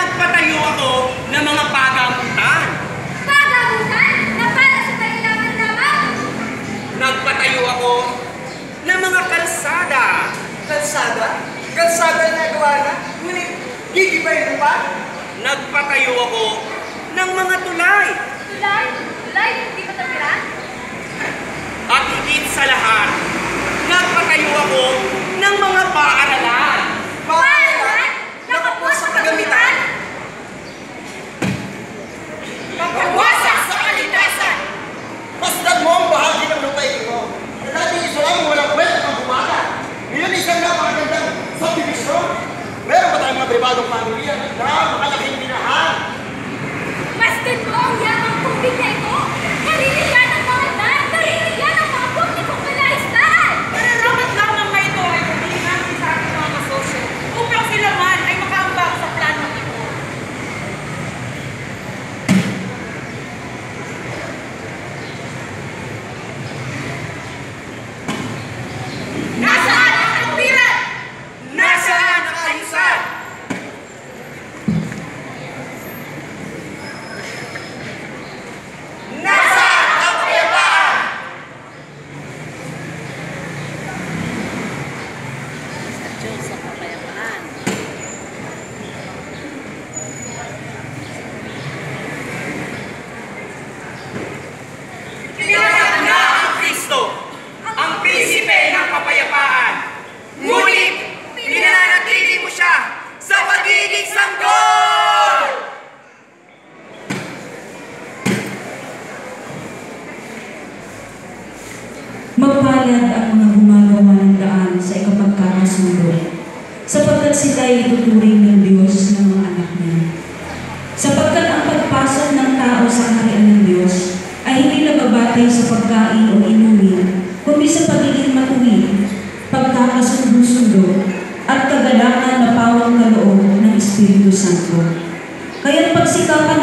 nagpatayo ako ng mga pagamutan. Pagamutan? Na para sa kanilang naman? Nagpatayo ako ng mga kalsada. Kalsada? Kalsada na nagawa na? Ngunit gigibayin pa? Nagpatayo ako ng mga tulay. Tulay? Tulay? Hindi pa tapira? At higit sa lahat, está